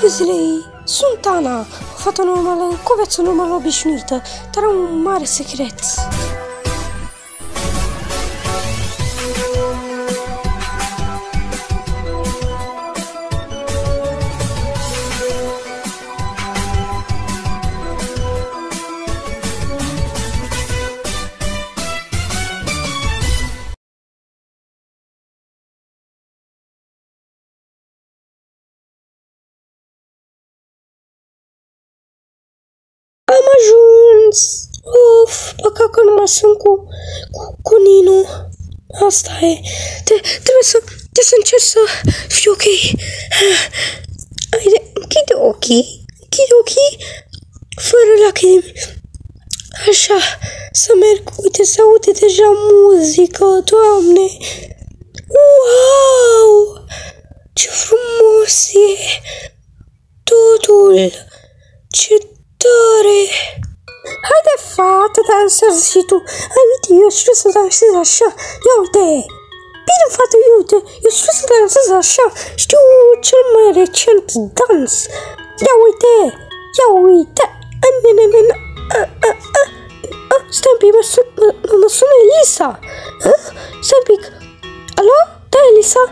Bună zilei! Sunt Ana, o fată normală, cu o viață normală obișnuită, dar am un mare secret. Am ajuns! Of, păcat că nu mai sunt cu, cu, cu Ninu. Asta e. Te, trebuie să, trebuie să încerc să fiu ok. Haide, închide ochii. Închide ochii. Fără lacrimi. Așa, să merg. Uite, se aude deja muzică, Doamne. Wow! Ce frumos e totul! Dansează și tu! Hai, uite, eu știu să dansez așa! Ia uite! Bine, fată, ia uite! Eu știu să dansez așa! Știu cel mai recent dans! Ia uite! Ia uite! Stai un pic, mă, sun, mă, mă sună Elisa! A? Stai un pic! Alo? Da, Elisa?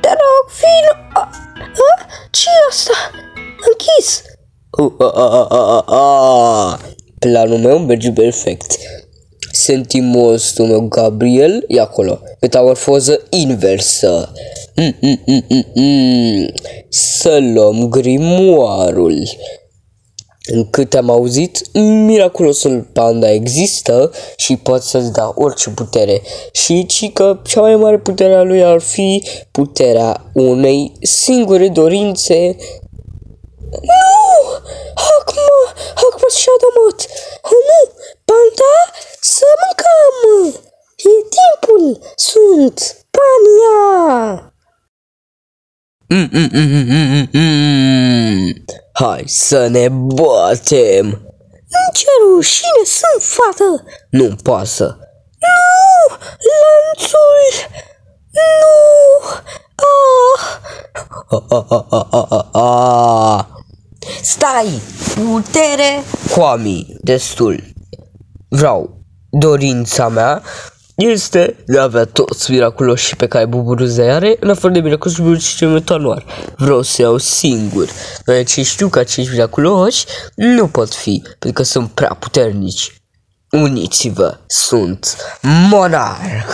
Te rog, vino! ce e asta? Închis! Planul meu merge perfect. Sentimostul meu Gabriel e acolo. Metamorfoză inversă. Mm, mm, mm, mm, mm. Să luăm grimoarul. În cât am auzit, miraculosul panda există și poate să-ți da orice putere. Și ci că cea mai mare putere a lui ar fi puterea unei singure dorințe Nu! Acum, acum și-a domat. Oh, nu! Panda, să mâncăm! E timpul! Sunt Pania! Mm, mm, mm, mm, mm, mm. Hai să ne batem! Nu ce rușine sunt, fată! Nu-mi pasă. Nu! Lanțul! Nu! Ah! A, a, a, a, a, a, a. Stai! Putere! Coami, destul. Vreau. Dorința mea este de a avea toți miraculoși pe care buburuze are, în afară de miraculoși și metanoar. Vreau să iau singur, deoarece știu că acești miraculoși nu pot fi, pentru că sunt prea puternici. Uniți-vă, sunt monarh.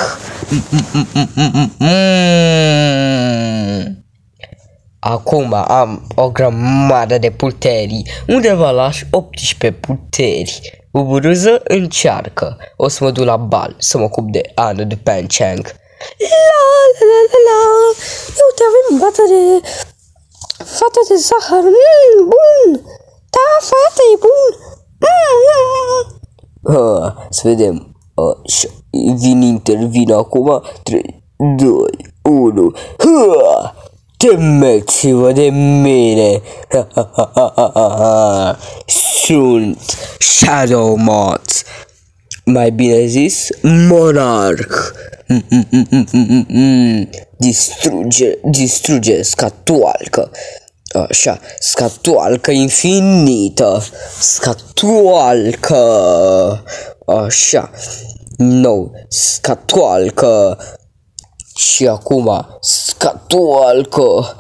Acum am o grămadă de puteri, undeva la 18 puteri. Buburuză încearcă. O să mă duc la bal, să mă ocup de Ana de Panchang. La, la, la, la. Ia uite, avem bată de... Fată de zahăr. Mm, bun! Da, fată, e bun! Mm, mm. Ha, să vedem. Așa, vin intervin acum. 3, 2, 1. Ha! Temeți-vă de mine! Ha, ha, ha, ha, ha, ha, ha. Sunt Shadow Moth. Mai bine zis, Monarch. Mm, mm, mm, mm, mm, mm. Distruge, distruge, scatoalcă. Așa, scatoalcă infinită. Scatoalcă. Așa. Nou, scatoalcă. Și acum, scatoalcă.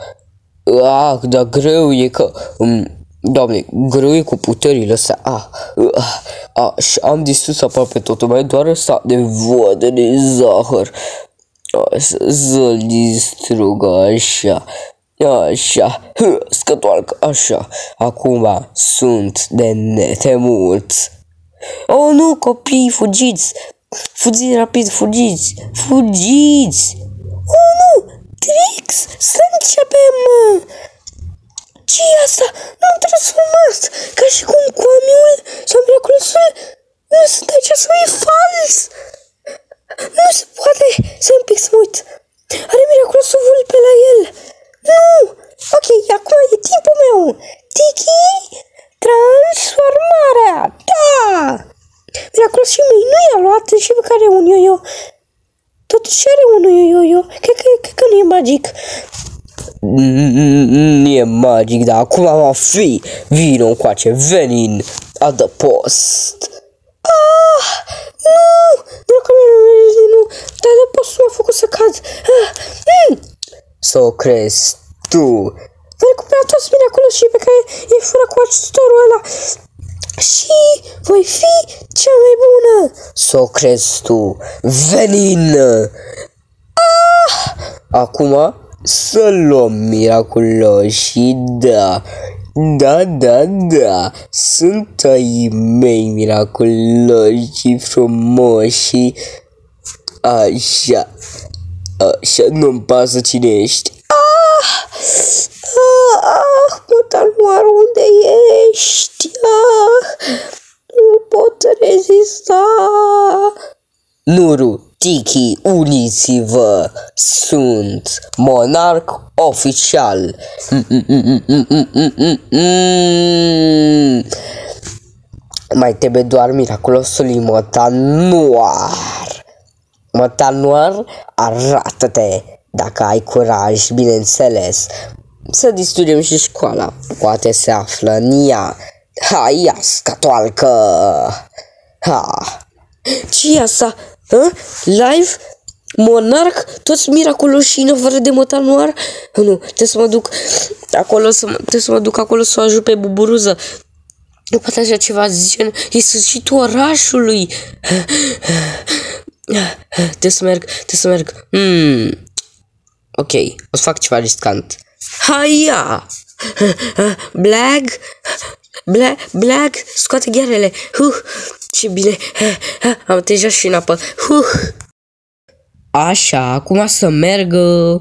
Ah, dar greu e că... Um, Doamne, greu e cu puterile astea. Ah, ah, ah, și am distrus aproape totul, mai doar ăsta de vodă de zahăr. Ah, să, să-l distrug așa. Așa, Hă, scătoarcă, așa. Acum sunt de netemut. Oh nu, copii, fugiți! Fugiți rapid, fugiți! Fugiți! Oh, nu! Trix, să începem! ce e asta? M-am transformat! Ca și cum coamiul sau miraculosul nu sunt aici sau e fals! Nu se poate să un pic să mă uit. Are miraculosul vulpe la el. Nu! Ok, acum e timpul meu. Tiki, transformarea! Da! Miraculosul meu nu i-a luat și pe care un yo-yo. Totuși are unul yo-yo. Cred că, cred că nu e magic. Nu e magic, dar acum va fi. Vino încoace, venin, adăpost. Ah, nu! Dacă nu, nu, dar de post m-a făcut să cad. Ah, mm. Să o crezi tu. Voi recupera toți miraculoșii pe care îi fură cu ajutorul ăla. Și voi fi cea mai bună. Să o crezi tu. Venin! Ah! Acum să luăm miraculoși, da. Da, da, da, sunt ai mei miraculoși și frumoși. Așa, așa, nu-mi pasă cine ești. Ah! Ah, Mutanuar, unde ești? Ah, nu pot rezista. Nuru, Tiki, uniți-vă! Sunt monarc oficial! Mai trebuie doar miraculosul Motanoar. Motanoar, arată-te! Dacă ai curaj, bineînțeles. Să distrugem și școala. Poate se află în ea. Hai, ia, scatoalcă! Ha! ce asta? Hă? Live? Monarch? Toți miraculoși în afară de mătanuar? Nu, trebuie să mă duc acolo, să mă, trebuie să mă duc acolo să o ajut pe buburuză. Nu poate așa ceva, zice, e sfârșitul orașului. Trebuie să merg, trebuie să merg. Hmm. Ok, o să fac ceva riscant. Haia! Black, Black, Black, scoate ghearele. Huh, ce bine. Am tejat și în apă. Huh. Așa, acum să merg uh,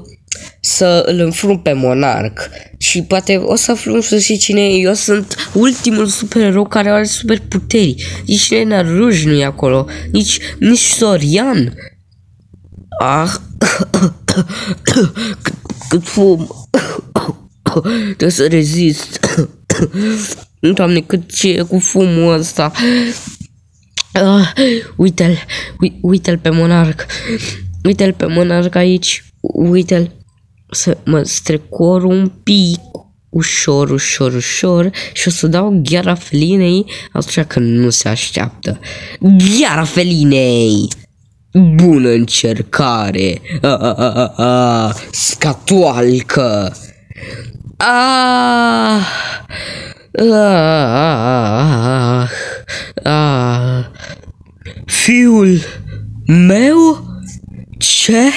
să îl înfrunt pe monarc. Și poate o să aflu în sfârșit cine e. Eu sunt ultimul supererou care are super puteri. Nici Lena Ruj nu e acolo. Nici, nici Sorian. Ah, cât, cât fum. Trebuie să rezist. Doamne, cât ce e cu fumul ăsta. Uh, uite-l, uite-l pe monarc. Uite-l pe monarc aici. Uite-l. Să mă strecor un pic. Ușor, ușor, ușor și o să dau gheara felinei atunci că nu se așteaptă. Gheara felinei! Bună încercare! A, a, a, a, scatoalcă! Ah! Ah! Ah! Fiul meu? Ce?